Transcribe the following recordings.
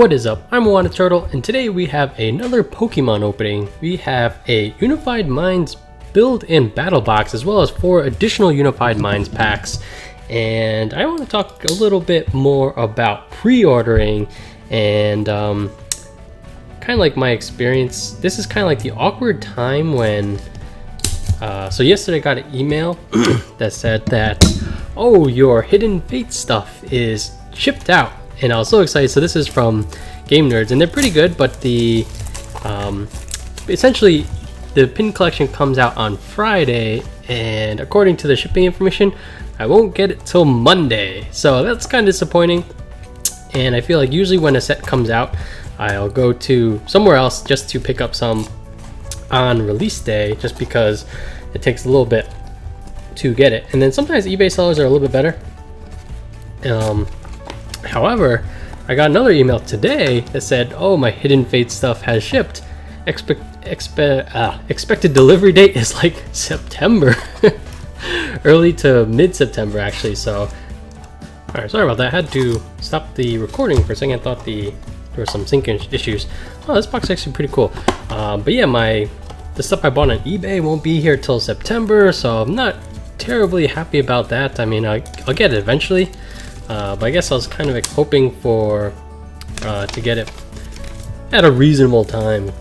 What is up? I'm iWahnna Turtle, and today we have another Pokemon opening. We have a Unified Minds build and battle box, as well as four additional Unified Minds packs. And I want to talk a little bit more about pre-ordering and um, kind of like my experience. This is kind of like the awkward time when. Uh, so yesterday I got an email that said that, oh, your Hidden Fate stuff is shipped out and I was so excited. So this is from Game Nerds, and they're pretty good, but the um, essentially the pin collection comes out on Friday, and according to the shipping information, I won't get it till Monday. So that's kind of disappointing. And I feel like usually when a set comes out, I'll go to somewhere else just to pick up some on release day, just because it takes a little bit to get it. And then sometimes eBay sellers are a little bit better. Um, However, I got another email today that said, oh, my Hidden Fate stuff has shipped. Expect, expe uh, expected delivery date is like September. Early to mid-September, actually, so... Alright, sorry about that. I had to stop the recording for a second. I thought the there were some sync issues. Oh, this box is actually pretty cool. Um, but yeah, my the stuff I bought on eBay won't be here till September, so I'm not terribly happy about that. I mean, I, I'll get it eventually. Uh, but I guess I was kind of hoping for uh, to get it at a reasonable time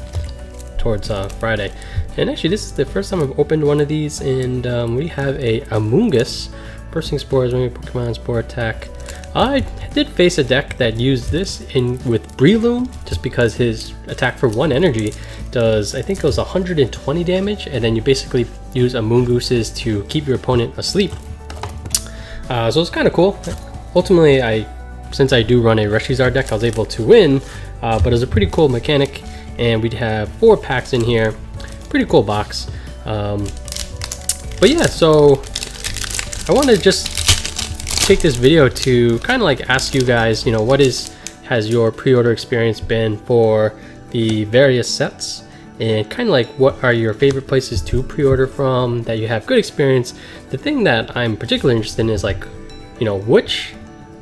towards uh, Friday. And actually, this is the first time I've opened one of these, and um, we have a Amoonguss, Bursting Spores, maybe Pokemon Spore Attack. I did face a deck that used this in with Breloom, just because his attack for one energy does, I think it was 120 damage, and then you basically use Amoongusses to keep your opponent asleep. Uh, so it's kind of cool ultimately, I since I do run a ReshiZard deck, I was able to win, uh, but it was a pretty cool mechanic, and we'd have four packs in here. Pretty cool box. Um, but yeah, so I want to just take this video to kind of like ask you guys, you know, what is has your pre-order experience been for the various sets? and kind of like what are your favorite places to pre-order from that you have good experience the thing that i'm particularly interested in is like you know which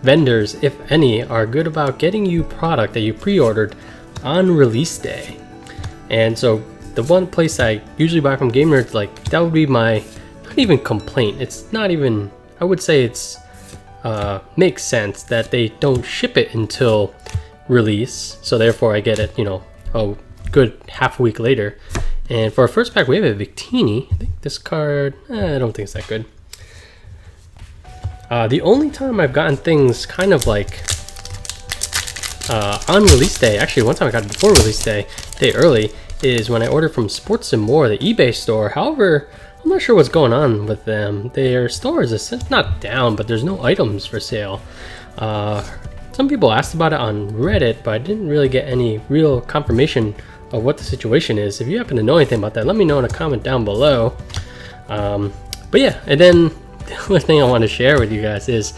vendors, if any, are good about getting you product that you pre-ordered on release day. And so the one place I usually buy from Game Nerds, like that would be my not even complaint. It's not even I would say it's uh, makes sense that they don't ship it until release. So therefore I get it, you know, a good half a week later. And for our first pack, we have a Victini. I think this card, eh, I don't think it's that good. Uh, the only time I've gotten things kind of like uh, on release day, actually one time I got it before release day, day early, is when I ordered from Sports and More, the eBay store. However, I'm not sure what's going on with them. Their store is not down, but there's no items for sale. Uh, some people asked about it on Reddit, but I didn't really get any real confirmation of what the situation is. If you happen to know anything about that, let me know in a comment down below. Um, but yeah, and then the only thing I want to share with you guys is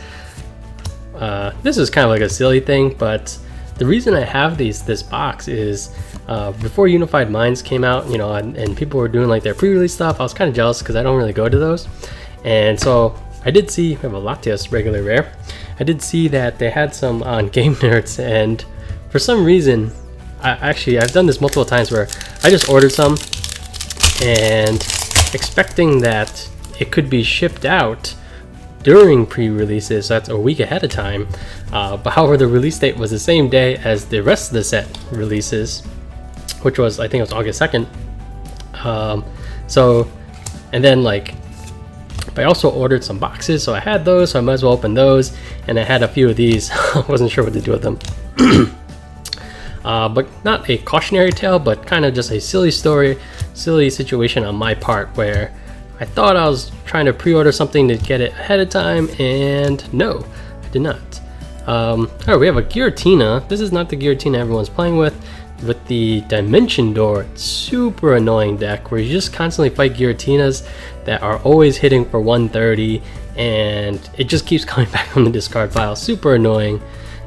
uh, this is kind of like a silly thing, but the reason I have these this box is uh, before Unified Minds came out, you know, and, and people were doing like their pre-release stuff. I was kind of jealous because I don't really go to those, and so I did see we have a Latias regular rare. I did see that they had some on Game Nerds, and for some reason, I actually I've done this multiple times where I just ordered some and expecting that it could be shipped out during pre-releases, so that's a week ahead of time. Uh, but however, the release date was the same day as the rest of the set releases, which was I think it was August second. Um, so, and then like, I also ordered some boxes, so I had those, so I might as well open those. And I had a few of these. I wasn't sure what to do with them. uh, but not a cautionary tale, but kind of just a silly story, silly situation on my part where I thought I was trying to pre-order something to get it ahead of time, and no, I did not. Um, Alright, we have a Giratina. This is not the Giratina everyone's playing with. With the Dimension Door, super annoying deck where you just constantly fight Giratinas that are always hitting for 130 and it just keeps coming back on the discard pile. Super annoying.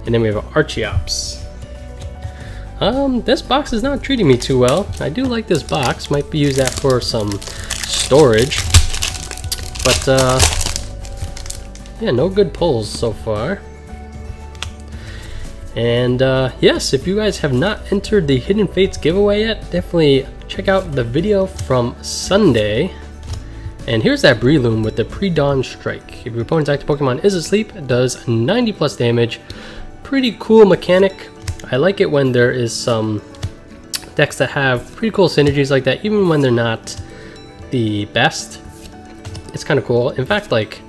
And then we have Archeops. Um, this box is not treating me too well. I do like this box. Might be use that for some storage. But, uh, yeah, no good pulls so far. And uh, yes, if you guys have not entered the Hidden Fates giveaway yet, definitely check out the video from Sunday. And here's that Breloom with the Pre-Dawn Strike. If your opponent's active Pokemon is asleep, it does 90 plus damage. Pretty cool mechanic. I like it when there is some decks that have pretty cool synergies like that, even when they're not the best. It's kind of cool. In fact, like,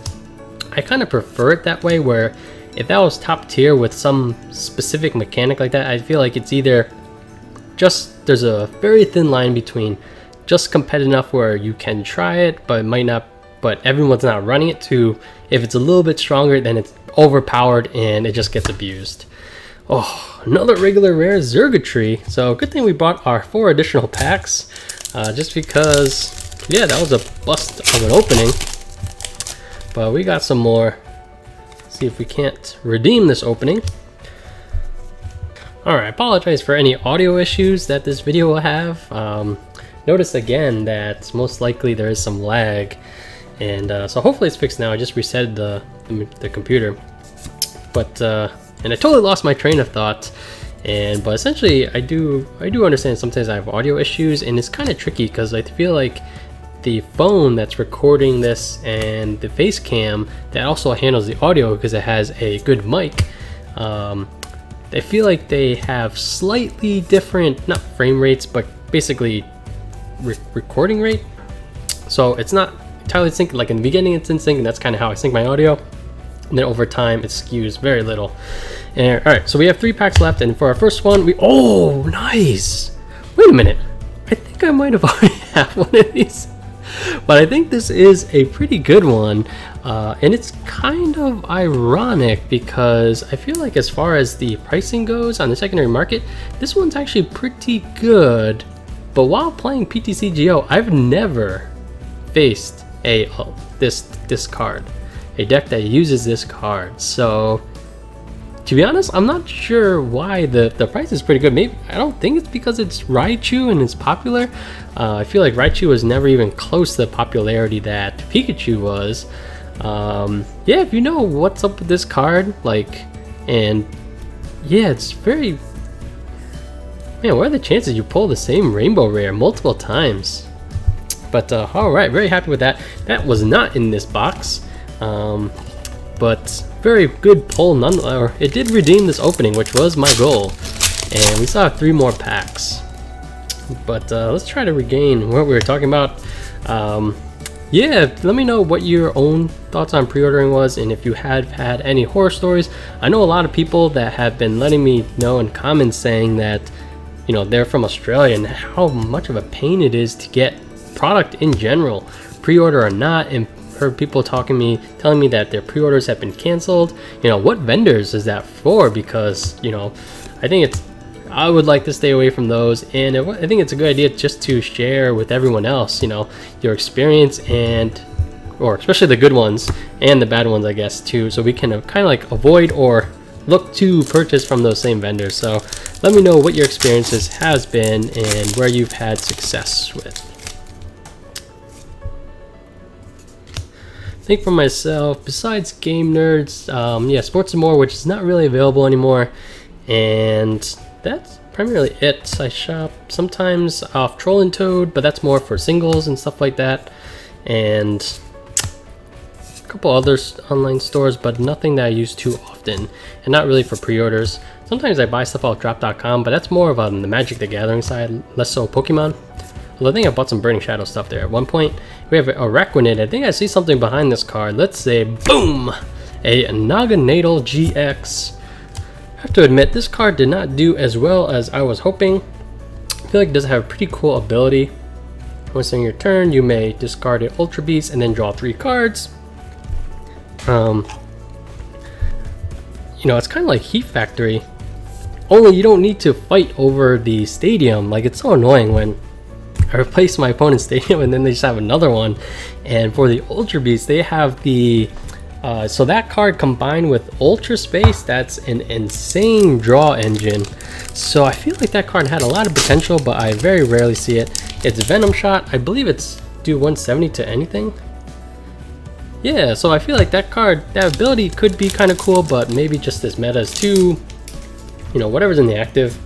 I kind of prefer it that way, where if that was top tier with some specific mechanic like that, I feel like it's either just, there's a very thin line between just competitive enough where you can try it, but it might not, but everyone's not running it to, if it's a little bit stronger, then it's overpowered and it just gets abused. Oh, another regular rare Xurkitree. So good thing we bought our four additional packs, uh, just because, yeah, that was a bust of an opening. But we got some more. See if we can't redeem this opening. Alright, I apologize for any audio issues that this video will have. Um, notice again that most likely there is some lag. And uh, so hopefully it's fixed now. I just reset the, the, the computer. But uh, and I totally lost my train of thought. And but essentially, I do I do understand sometimes I have audio issues, and it's kind of tricky because I feel like the phone that's recording this and the face cam that also handles the audio because it has a good mic. Um, I feel like they have slightly different, not frame rates, but basically re recording rate. So it's not entirely synced. Like in the beginning, it's in sync, and that's kind of how I sync my audio. And then over time, it skews very little. And, all right, so we have three packs left, and for our first one, we oh nice. Wait a minute, I think I might have already have one of these, but I think this is a pretty good one, uh, and it's kind of ironic because I feel like as far as the pricing goes on the secondary market, this one's actually pretty good. But while playing PTCGO, I've never faced a oh, this this card, a deck that uses this card. So to be honest, I'm not sure why the, the price is pretty good. Maybe I don't think it's because it's Raichu and it's popular. Uh, I feel like Raichu was never even close to the popularity that Pikachu was. Um, yeah, if you know what's up with this card, like, and yeah, it's very. Man, what are the chances you pull the same Rainbow Rare multiple times? But uh, all right, very happy with that. That was not in this box. Um, but very good pull none or it did redeem this opening which was my goal. And we saw three more packs. But uh, let's try to regain what we were talking about. Um, yeah let me know what your own thoughts on pre-ordering was and if you had had any horror stories. I know a lot of people that have been letting me know in comments saying that you know they're from Australia and how much of a pain it is to get product in general pre-order or not and heard people talking me, telling me that their pre-orders have been canceled. You know, what vendors is that for? Because, you know, I think it's, I would like to stay away from those. And I think it's a good idea just to share with everyone else, you know, your experience and, or especially the good ones and the bad ones, I guess, too. So we can uh, kind of like avoid or look to purchase from those same vendors. So let me know what your experiences has been and where you've had success with. Think for myself, besides Game Nerds, um, yeah, Sports and More, which is not really available anymore, and that's primarily it. I shop sometimes off Troll and Toad, but that's more for singles and stuff like that, and a couple other online stores, but nothing that I use too often, and not really for pre-orders. Sometimes I buy stuff off Drop.com, but that's more of on the Magic the Gathering side, less so Pokemon. Although I think I bought some Burning Shadow stuff there. At one point, we have a Araquanid. I think I see something behind this card. Let's say, boom! A Naganadel GX. I have to admit, this card did not do as well as I was hoping. I feel like it does have a pretty cool ability. Once on your turn, you may discard an Ultra Beast and then draw three cards. Um, you know, it's kind of like Heat Factory. Only you don't need to fight over the stadium. Like, it's so annoying when I replaced my opponent's stadium and then they just have another one. And for the Ultra Beast, they have the uh, so that card combined with Ultra Space, that's an insane draw engine. So I feel like that card had a lot of potential, but I very rarely see it. It's Venom Shot. I believe it's do 170 to anything. Yeah, so I feel like that card, that ability could be kind of cool, but maybe just this meta is too you know, whatever's in the active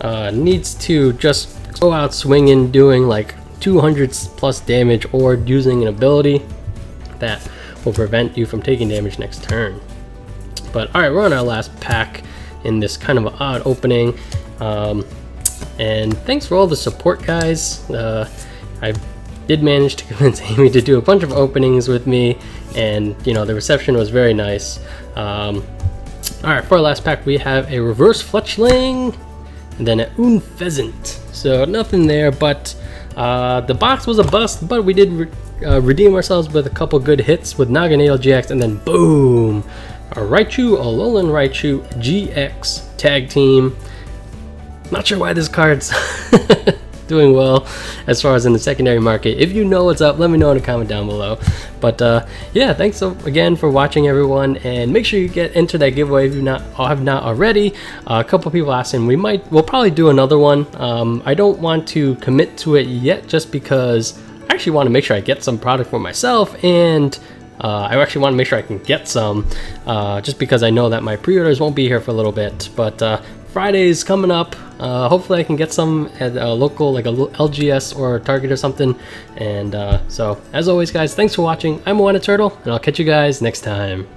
uh, needs to just go out swinging, doing like 200 plus damage or using an ability that will prevent you from taking damage next turn. But alright, we're on our last pack in this kind of odd opening. Um, and thanks for all the support, guys. Uh, I did manage to convince Amy to do a bunch of openings with me, and you know the reception was very nice. Um, all right, for our last pack, we have a reverse fletchling, and then a Unfezant. So nothing there, but uh, the box was a bust, but we did re uh, redeem ourselves with a couple good hits with Naganadel GX, and then boom, a Raichu, Alolan Raichu GX tag team. Not sure why this card's doing well as far as in the secondary market. If you know what's up, let me know in a comment down below. But uh, yeah, thanks so, again for watching everyone, and make sure you get into that giveaway if you not have not already. Uh, a couple people asking, we might, we'll probably do another one. Um, I don't want to commit to it yet, just because I actually want to make sure I get some product for myself and. Uh, I actually want to make sure I can get some, uh, just because I know that my pre-orders won't be here for a little bit. But uh, Friday's coming up. Uh, hopefully I can get some at a local, like a LGS or Target or something. And uh, so, as always guys, thanks for watching. I'm iWahnna Turtle, and I'll catch you guys next time.